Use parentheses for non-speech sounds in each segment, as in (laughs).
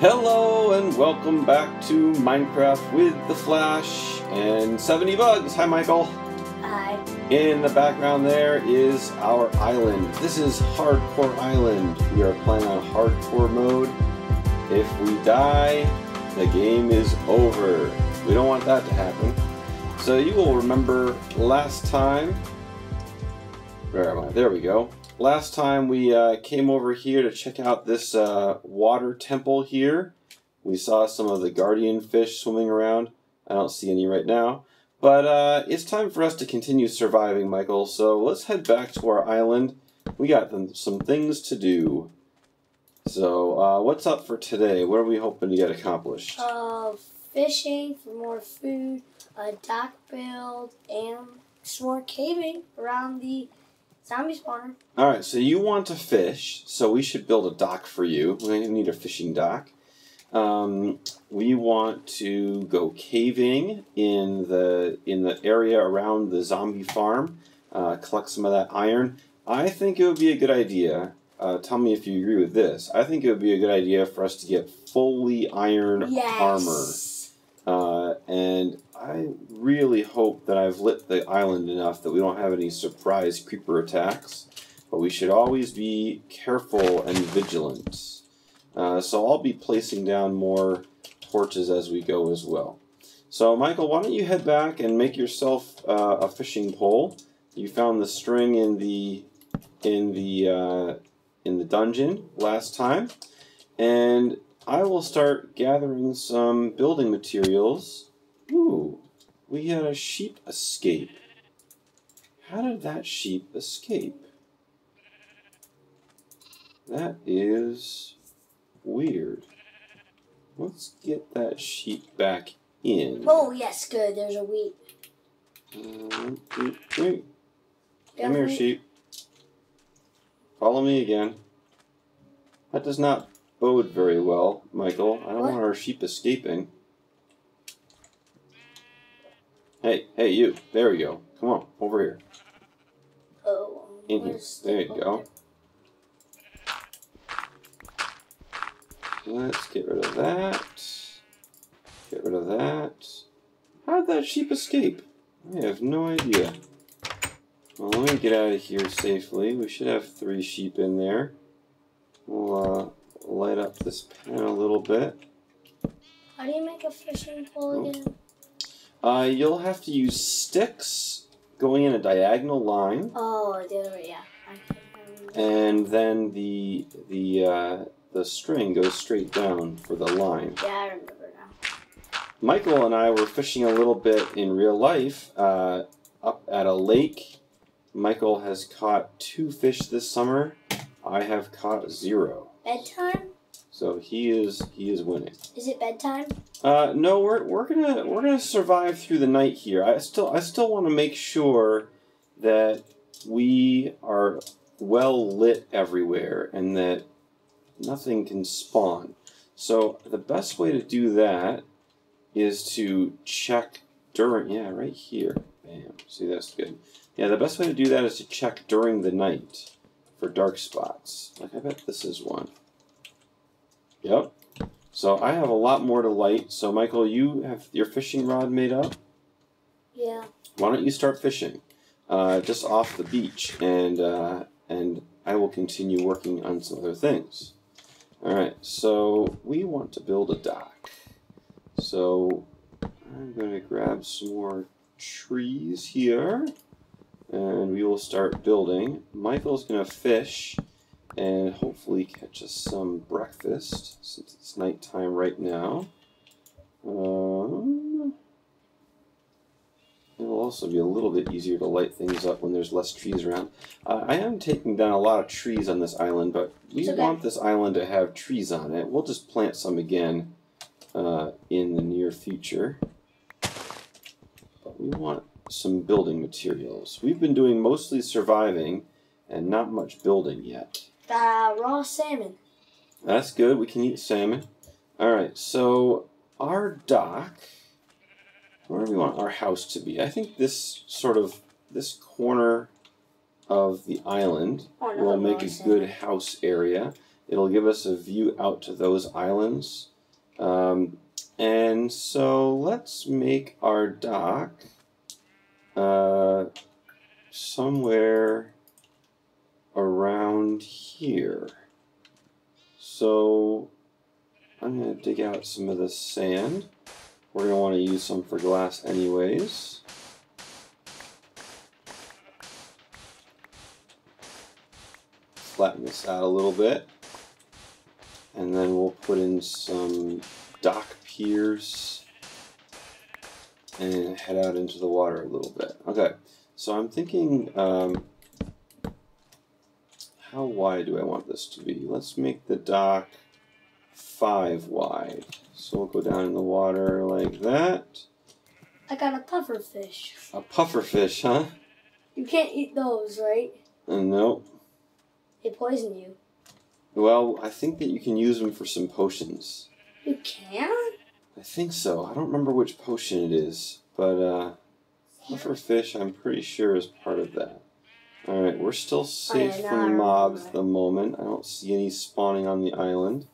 Hello and welcome back to Minecraft with the Flash and 70 Bugs. Hi, Michael. I In the background there is our island. This is Hardcore Island. We are playing on Hardcore mode. If we die, the game is over. We don't want that to happen. So you will remember last time. Where am I? There we go. Last time we uh, came over here to check out this uh, water temple here. We saw some of the guardian fish swimming around. I don't see any right now. But uh, it's time for us to continue surviving, Michael. So let's head back to our island. We got some things to do. So uh, what's up for today? What are we hoping to get accomplished? uh fishing for more food, a dock build, and some more caving around the zombie spawner. All right, so you want to fish, so we should build a dock for you. We need a fishing dock. Um, we want to go caving in the in the area around the zombie farm. Uh, collect some of that iron. I think it would be a good idea. Uh, tell me if you agree with this. I think it would be a good idea for us to get fully iron Yes. armor. Uh, and I really hope that I've lit the island enough that we don't have any surprise creeper attacks. But we should always be careful and vigilant. Uh, so I'll be placing down more torches as we go as well. So Michael, why don't you head back and make yourself uh, a fishing pole? You found the string in the in the uh, in the dungeon last time, and I will start gathering some building materials. Ooh, we had a sheep escape. How did that sheep escape? That is weird. Let's get that sheep back in. Oh yes, good. There's a wheat. Uh, wait, wait. Come here, sheep. Follow me again. That does not bode very well, Michael. I don't What? want our sheep escaping. Hey, hey, you. There we go. Come on, over here. Oh, In here. There you go. Let's get rid of that. Get rid of that. How did that sheep escape? I have no idea. Well, let me get out of here safely. We should have three sheep in there. We'll uh, light up this pan a little bit. How do you make a fishing pole Oh. again? Uh, you'll have to use sticks going in a diagonal line. Oh, the other way. Yeah. And then the the uh, the string goes straight down for the line. Yeah, I remember now. Michael and I were fishing a little bit in real life uh, up at a lake. Michael has caught two fish this summer. I have caught zero. Bedtime? So he is he is winning. Is it bedtime? Uh, no, we're we're gonna we're gonna survive through the night here. I still I still want to make sure that we are well lit everywhere and that nothing can spawn. So the best way to do that is to check during yeah right here. Bam. See that's good. Yeah, the best way to do that is to check during the night for dark spots. Like I bet this is one. Yep. So I have a lot more to light. So Michael, you have your fishing rod made up. Yeah. Why don't you start fishing, uh, just off the beach, and uh, and I will continue working on some other things. All right. So we want to build a dock. So I'm going to grab some more trees here, and we will start building. Michael's going to fish and hopefully catch us some breakfast since it's nighttime right now. Um, it'll also be a little bit easier to light things up when there's less trees around. Uh, I am taking down a lot of trees on this island, but we okay. want this island to have trees on it. We'll just plant some again uh, in the near future. But we want some building materials. We've been doing mostly surviving and not much building yet. Uh, raw salmon. That's good. We can eat salmon. All right. So our dock. Where do we want our house to be? I think this sort of this corner of the island Oh, will make a salmon. good house area. It'll give us a view out to those islands. Um, and so let's make our dock uh, somewhere around here. So I'm going to dig out some of this sand. We're going to want to use some for glass anyways. Flatten this out a little bit. And then we'll put in some dock piers and head out into the water a little bit. Okay, so I'm thinking, um, how wide do I want this to be? Let's make the dock five wide. So we'll go down in the water like that. I got a puffer fish. A puffer fish, huh? You can't eat those, right? Uh, no. They poison you. Well, I think that you can use them for some potions. You can? I think so. I don't remember which potion it is, but uh, puffer fish, I'm pretty sure is part of that. All right, we're still safe yeah, from mobs at the moment. I don't see any spawning on the island.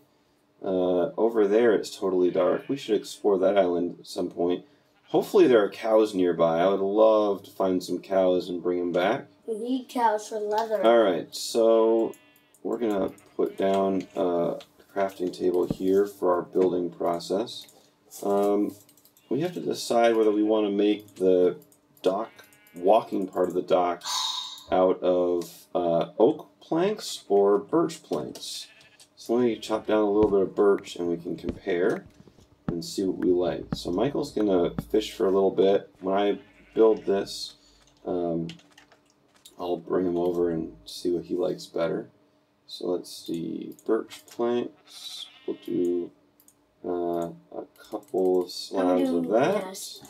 Uh, over there, it's totally dark. We should explore that island at some point. Hopefully, there are cows nearby. I would love to find some cows and bring them back. We need cows for leather. All right, so we're gonna put down uh, a crafting table here for our building process. Um, we have to decide whether we want to make the dock walking part of the dock out of uh, oak planks or birch planks. So let me chop down a little bit of birch and we can compare and see what we like. So Michael's gonna fish for a little bit. When I build this, um, I'll bring him over and see what he likes better. So let's see, birch planks. We'll do uh, a couple of slabs of that, yes.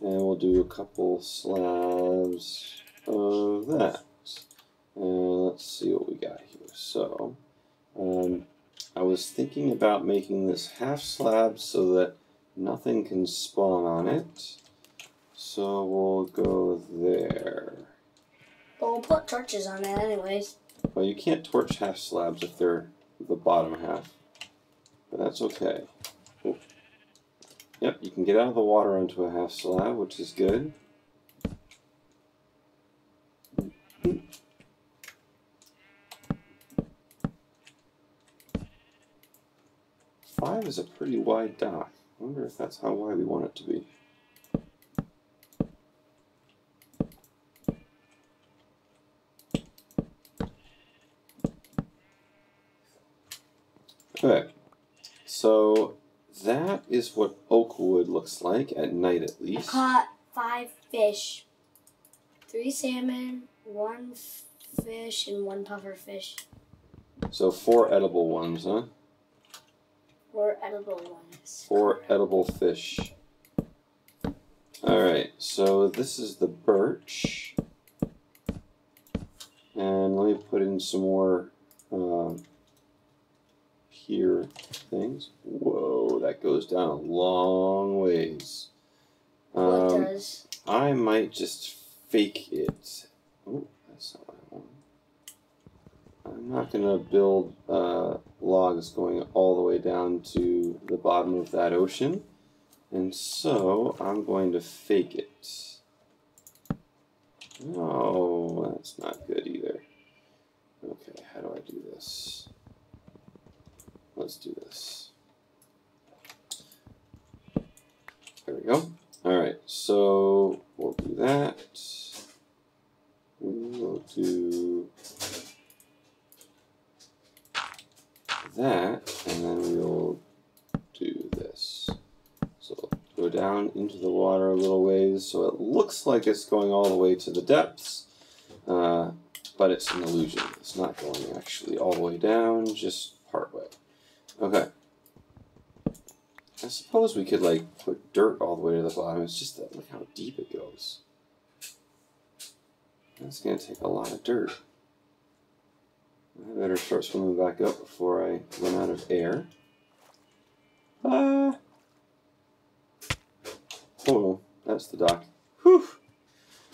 and we'll do a couple slabs of that. And let's see what we got here. So, um, I was thinking about making this half slab so that nothing can spawn on it. So we'll go there. But we'll put torches on it anyways. Well, you can't torch half slabs if they're the bottom half. But that's okay. Oop. Yep, you can get out of the water onto a half slab, which is good. Five is a pretty wide dock. I wonder if that's how wide we want it to be. Okay, so that is what oak wood looks like at night, at least. I least. caught five fish. Three salmon, one fish, and one puffer fish. So four edible ones, huh? Four edible ones. Four edible fish. All right, so this is the birch, and let me put in some more um, here things. Whoa, that goes down a long ways. what Um, does? I might just fake it. Oh, that's not what I want. I'm not gonna build uh, logs going all the way down to the bottom of that ocean, and so I'm going to fake it. No, that's not good either. Okay, how do I do this? Let's do this. There we go. All right, so we'll do that. We will do that, and then we'll do this. So go down into the water a little ways, so it looks like it's going all the way to the depths, uh, but it's an illusion. It's not going actually all the way down, just part way. Okay. I suppose we could like put dirt all the way to the bottom. It's just that look how deep it goes. That's gonna take a lot of dirt. Better start swimming back up before I run out of air. Ah. Oh, that's the dock. Whew.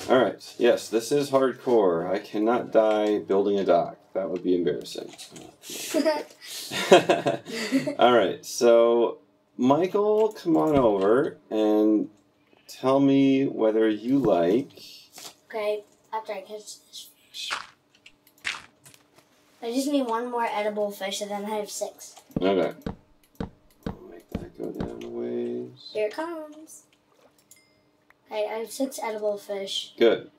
All right. Yes, this is hardcore. I cannot die building a dock. That would be embarrassing. (laughs) All right. So Michael, come on over and tell me whether you like. Okay, after I catch this fish. I just need one more edible fish and then I have six. Okay. I'll make that go down a ways. Here it comes. Okay, I have six edible fish. Good.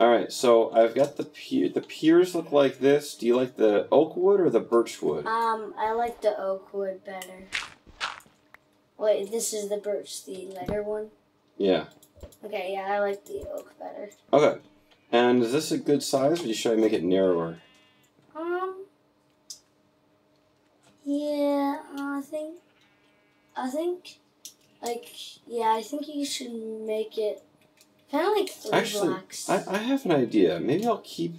All right, so I've got the pier. The piers look like this. Do you like the oak wood or the birch wood? Um, I like the oak wood better. Wait, this is the birch, the lighter one? Yeah. Okay, yeah, I like the oak better. Okay. And is this a good size, or should I make it narrower? Um, yeah, I think, I think, like, yeah, I think you should make it kind of like three Actually, blocks. I, I have an idea. Maybe I'll keep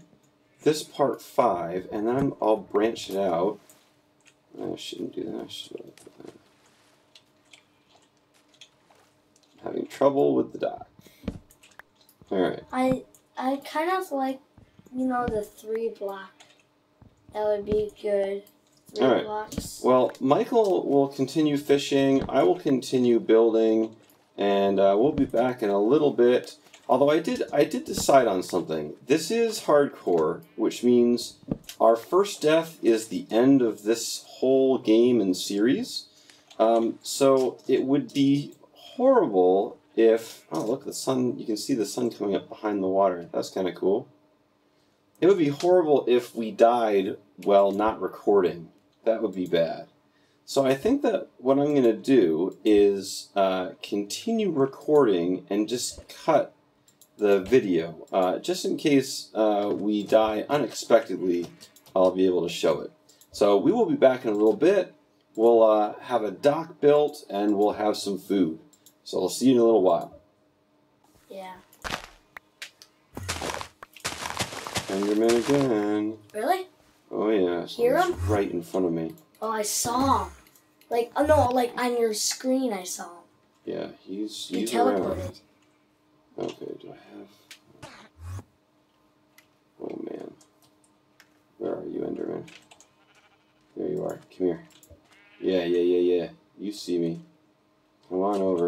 this part five, and then I'll branch it out. I shouldn't do that. I should. uh, Having trouble with the dock. All right. I, I kind of like, you know, the three block. That would be good. Alright. blocks. Well, Michael will continue fishing. I will continue building, and uh, we'll be back in a little bit. Although I did, I did decide on something. This is hardcore, which means our first death is the end of this whole game and series. Um, so it would be horrible if oh look the sun. You can see the sun coming up behind the water. That's kind of cool. It would be horrible if we died while not recording. That would be bad. So I think that what I'm going to do is uh, continue recording and just cut the video. Uh, just in case uh, we die unexpectedly, I'll be able to show it. So we will be back in a little bit. We'll uh, have a dock built and we'll have some food. So I'll see you in a little while. Yeah. Enderman again. Really? Oh yeah, Hear he's right in front of me. Oh, I saw him. Like, oh no, like on your screen I saw him. Yeah, he's He he's around. Okay, do I have? Oh man, where are you, Enderman? There you are. Come here. Yeah, yeah, yeah, yeah. You see me. Come on over.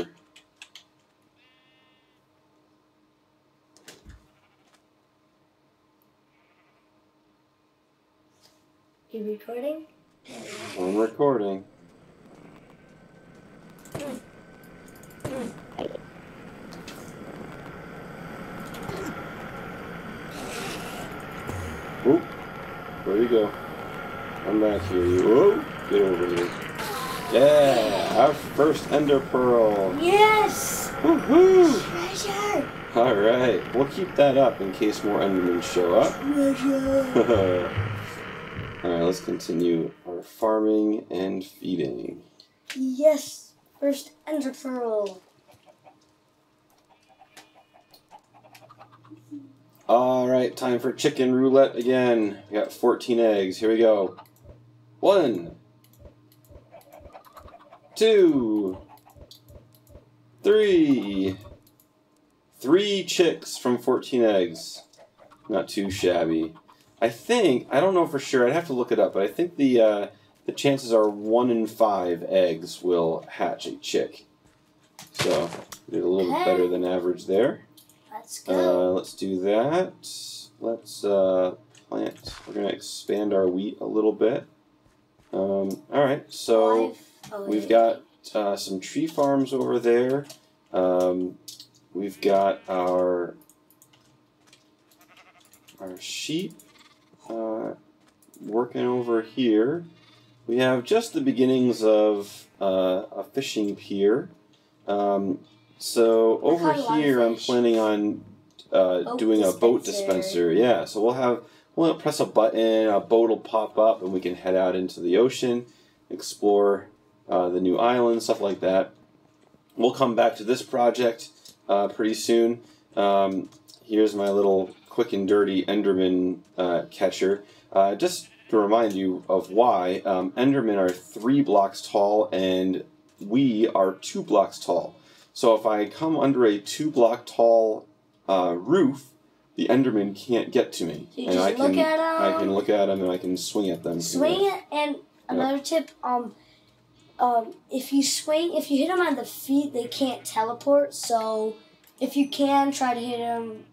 You recording? I'm recording. Oop. Where you go? Come back here, you. Whoa! Get over here. Yeah! Our first Ender Pearl! Yes! Woohoo! Treasure! Alright, we'll keep that up in case more Endermen show up. Treasure! (laughs) Alright, let's continue our farming and feeding. yes! First ender pearl. Alright, time for chicken roulette again. We got 14 eggs. Here we go. One. Two. Three. Three chicks from 14 eggs. Not too shabby. I think, I don't know for sure, I'd have to look it up, but I think the, uh, the chances are one in five eggs will hatch a chick. So, did a little Okay. better than average there. Let's go. Uh, let's do that. Let's uh, plant. We're gonna expand our wheat a little bit. Um, all right, so we've got uh, some tree farms over there. Um, we've got our our sheep uh, working over here. We have just the beginnings of uh, a fishing pier. Um, so over caught a lot of here, I'm planning on uh, doing a boat dispenser. dispenser. Yeah, so we'll have we'll press a button, a boat will pop up, and we can head out into the ocean, explore uh, the new island, stuff like that. We'll come back to this project uh, pretty soon. Um, here's my little quick and dirty Enderman uh, catcher. Uh, just to remind you of why um, Endermen are three blocks tall and we are two blocks tall. So if I come under a two block tall uh, roof, the Enderman can't get to me, You and just I look can I can look at them and I can swing at them. Swing it, and another tip, um, um, if you swing, if you hit them on the feet, they can't teleport. So, if you can, try to hit them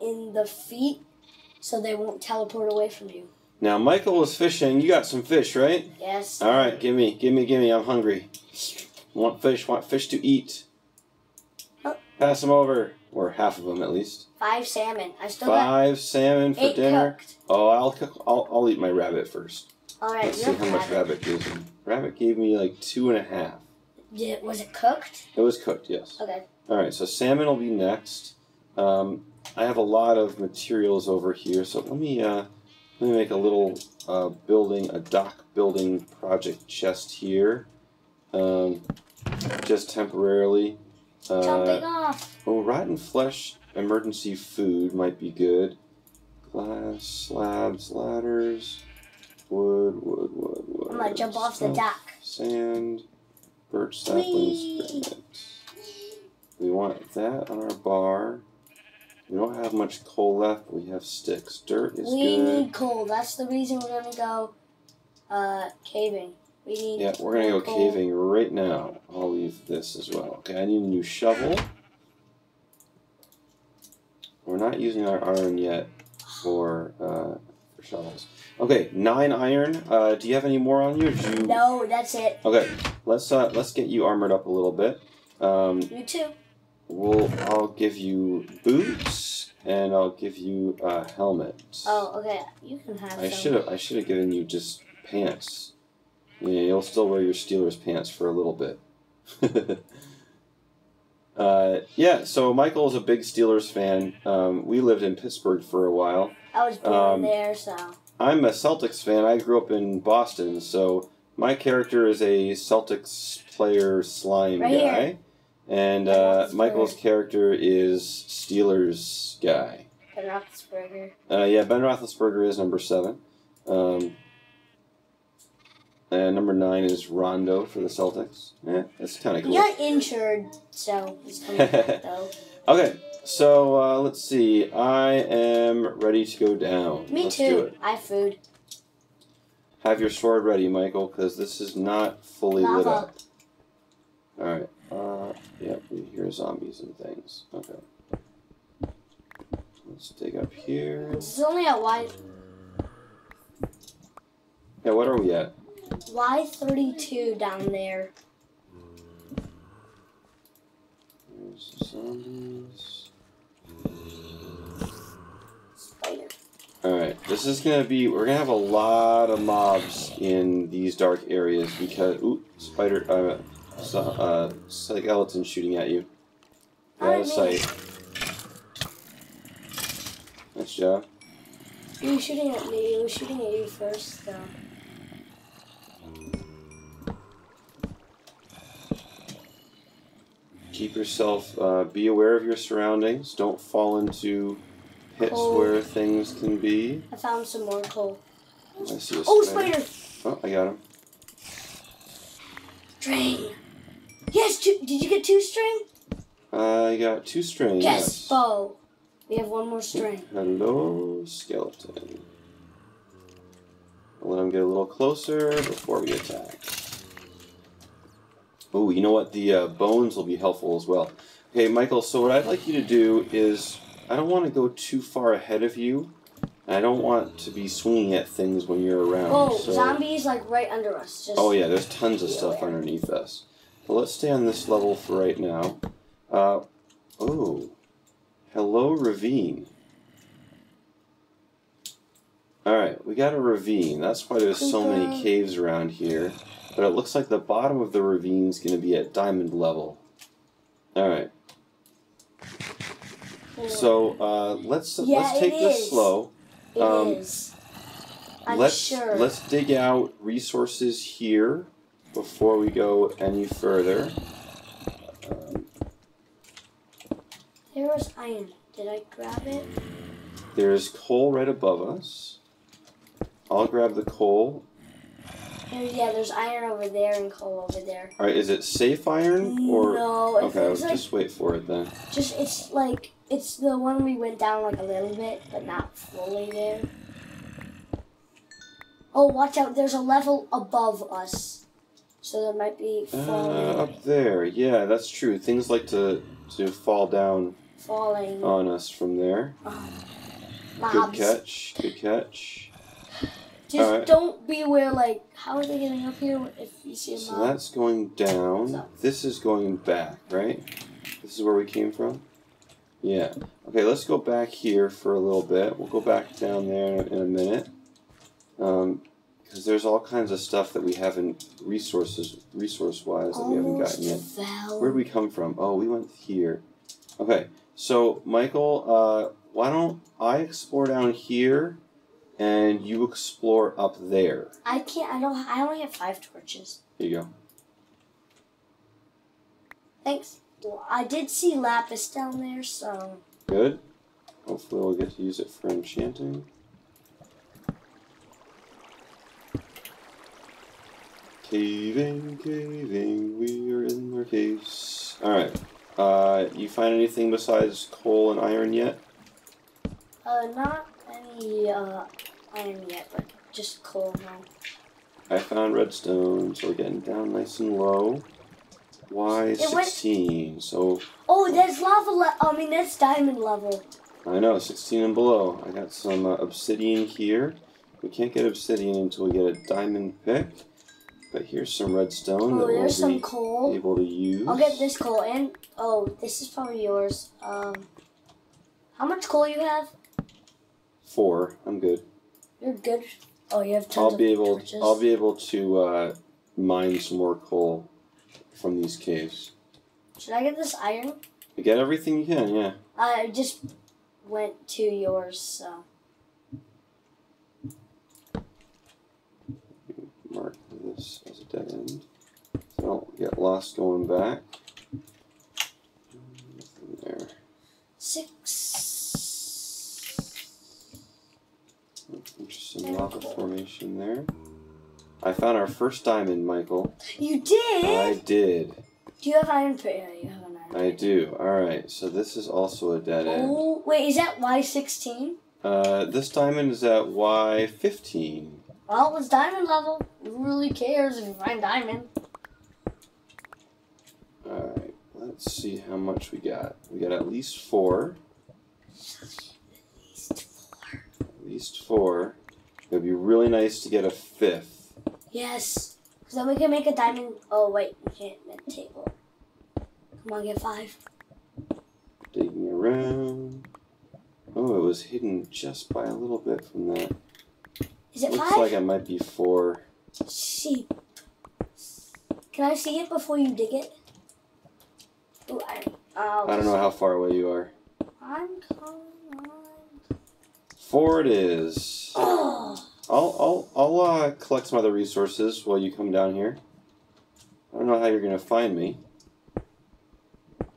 in the feet, so they won't teleport away from you. Now, Michael was fishing. You got some fish, right? Yes. All right, give me, give me, give me. I'm hungry. Want fish? Want fish to eat? Oh. Pass them over, or half of them at least. Five salmon. I still got Five salmon for dinner. cooked. Oh, I'll cook. I'll, I'll eat my rabbit first. All right. Let's see how much rabbit. rabbit gives me. Rabbit gave me like two and a half. Did, was it cooked? It was cooked, yes. Okay. All right, so salmon will be next. Um, I have a lot of materials over here, so let me uh, let me make a little uh, building, a dock building project chest here, um, just temporarily. Jumping Uh, off. oh, rotten flesh, emergency food might be good. Glass slabs, ladders, wood, wood, wood, wood. I'm gonna jump off the dock. Sand, birch saplings, We want that on our bar. We don't have much coal left. We have sticks. Dirt is We good. need coal. That's the reason we're gonna go uh, caving. We need. Yeah, we're gonna go coal. caving right now. I'll leave this as well. Okay, I need a new shovel. We're not using our iron yet for uh, for shovels. Okay, nine iron. Uh, do you have any more on you? You... No, that's it. Okay, let's uh, let's get you armored up a little bit. Um, You too. We'll I'll give you boots and I'll give you a helmet. Oh, okay. You can have I should have I should have given you just pants. Yeah, you'll still wear your Steelers pants for a little bit. (laughs) uh, yeah, so Michael is a big Steelers fan. Um, we lived in Pittsburgh for a while. I was born um, there, so. I'm a Celtics fan. I grew up in Boston, so my character is a Celtics player slime Right guy, here. And uh, Michael's character is Steelers guy. Ben Roethlisberger. Uh, yeah, Ben Roethlisberger is number seven. Um, and number nine is Rondo for the Celtics. Yeah, that's kind of He cool. got injured, so he's coming (laughs) back though. Okay, so uh, let's see. I am ready to go down. Me let's do too. it. I have food. Have your sword ready, Michael, because this is not fully lit up. All right. Uh, yep, we hear zombies and things. Okay. Let's dig up here. This is only at Y Yeah, what are we at? Y thirty two down there. There's zombies. Spider. Alright, this is gonna be. We're gonna have a lot of mobs in these dark areas because. Ooh, spider. Uh, so, uh, skeleton shooting at you. Out of sight. Nice job. He was shooting at me. He was shooting at you first, though. Keep yourself. Uh, be aware of your surroundings. Don't fall into pits Cold. where things can be. I found some more coal. I see a Oh, spider. spider! Oh, I got him. String. Yes. Two, did you get two string? I got two strings. Yes. Bow. We have one more string. Hello, skeleton. I'll let him get a little closer before we attack. Oh, you know what? The uh, bones will be helpful as well. Okay, Michael, so what I'd like you to do is I don't want to go too far ahead of you. I don't want to be swinging at things when you're around. Oh, so- zombies like right under us. Just Oh, yeah, there's tons of stuff underneath us. But let's stay on this level for right now. Uh, oh. Hello, ravine. Alright, we got a ravine. That's why there's so many caves around here. But it looks like the bottom of the ravine's going to be at diamond level. Alright, so uh, let's Yeah, let's take this is. slow. It um, is. I'm let's sure. let's dig out resources here before we go any further. Um, There was iron. Did I grab it? there's coal right above us. I'll grab the coal. There- yeah, there's iron over there and coal over there. All right, is it safe iron or? no, Okay, feels like just wait for it then. just it's like it's the one we went down like a little bit, but not fully there. Oh, watch out! There's a level above us. So there might be Uh, up there. Yeah, that's true. Things like to to fall down falling on us from there. um, Good catch. Good catch. Just Alright. don't be where like how are they getting up here if you see a So that's going down. So- This is going back, right? This is where we came from? Yeah. Okay, let's go back here for a little bit. We'll go back down there in a minute. Um, because there's all kinds of stuff that we haven't resources resource wise that we haven't gotten yet. Where did we come from? Oh, we went here. Okay, so Michael, uh, why don't I explore down here, and you explore up there? I can't. I don't. I only have five torches. Here you go. Thanks. Well, I did see lapis down there, so Good. Hopefully, we'll get to use it for enchanting. Caving, caving, we are in our caves. Alright. Uh, you find anything besides coal and iron yet? uh, not any uh iron yet, but just coal now. I found redstone, so we're getting down nice and low. Why It went- 16? So, Oh, there's lava. Le- I mean, that's diamond level. I know, 16 and below. I got some uh, obsidian here. We can't get obsidian until we get a diamond pick. But here's some redstone that Oh, there's we'll some be coal. able to use. I'll get this coal and oh, this is probably yours. Um, how much coal you have? Four. I'm good. You're good. Oh, you have tons I'll be able. torches. I'll be able to uh, mine some more coal from these caves. Should I get this iron? You get everything you can. Yeah. I just went to yours, so this as a dead end. So I don't get lost going back. Nothing there. six. Interesting lava formation there. I found our first diamond, Michael. You did. I did. Do you have iron? pick? Yeah, you have an iron. I do. Alright, so this is also a dead end. Oh wait, is that Y sixteen? Uh, this diamond is at Y15. Well, it's diamond level. Who really cares if you find diamond? Alright, let's see how much we got. We got at least four. At least four. It would be really nice to get a fifth. Yes, because then we can make a diamond. Oh wait, we can't make a table. Come on, get five. Digging around. Oh, it was hidden just by a little bit from that. Is it Looks five? like it might be four. Sheep. Can I see it before you dig it? Ooh, I, I don't know how far away you are. I'm coming on. Four it is. Oh, I'll I'll I'll uh, collect some other resources while you come down here. I don't know how you're gonna find me.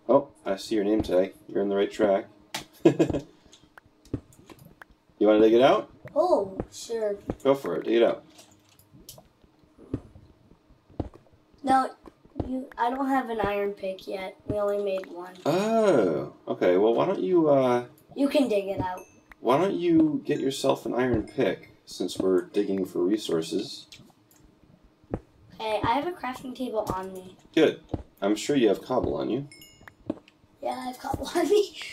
Oh, I see your name tag. You're on the right track. (laughs) you want to dig it out? Oh, sure. Go for it. Dig it out. No, you. I don't have an iron pick yet. We only made one. Oh, okay. Well, why don't you uh, You can dig it out. why don't you get yourself an iron pick since we're digging for resources? Okay, I have a crafting table on me. Good. I'm sure you have cobble on you. Yeah, I've got one on me. (laughs)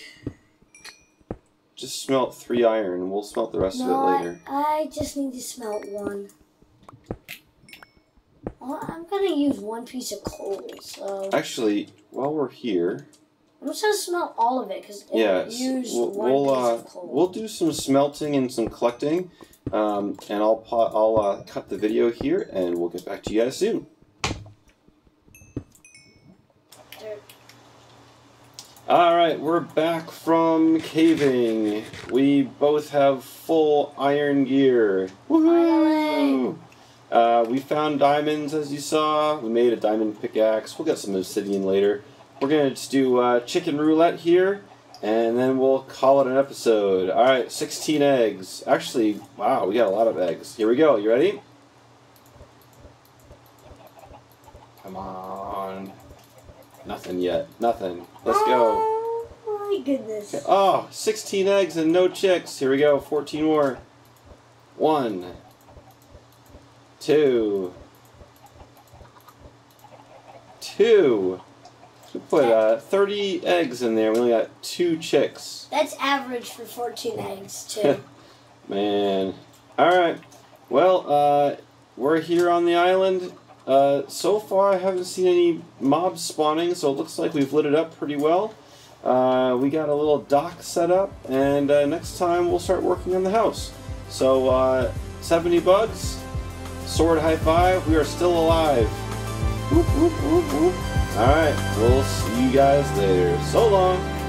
Just smelt three iron, we'll smelt the rest No, of it I, later. I just need to smelt one. Well, I'm gonna use one piece of coal, so Actually, while we're here, I'm just gonna smelt all of it because yeah, used we'll one we'll, piece uh, of coal. we'll do some smelting and some collecting, um, and I'll I'll uh, cut the video here, and we'll get back to you guys soon. Dirt. All right, we're back from caving. We both have full iron gear. Woohoo! Uh, we found diamonds, as you saw. We made a diamond pickaxe. We'll get some obsidian later. We're gonna just do uh, chicken roulette here, and then we'll call it an episode. All right, 16 eggs. Actually, wow, we got a lot of eggs. Here we go. You ready? Come on. Nothing yet. Nothing. Let's go. Oh my goodness. Okay. Oh, 16 eggs and no chicks. Here we go. 14 more. One. Two. two. We put uh, 30 eggs in there. We only got two chicks. That's average for 14 eggs, too. (laughs) Man. Alright. Well, uh, we're here on the island. Uh, so far, I haven't seen any mobs spawning, so it looks like we've lit it up pretty well. Uh, we got a little dock set up, and uh, next time we'll start working on the house. So, uh, 70 bugs, sword high five, we are still alive. Alright, we'll see you guys later. So long.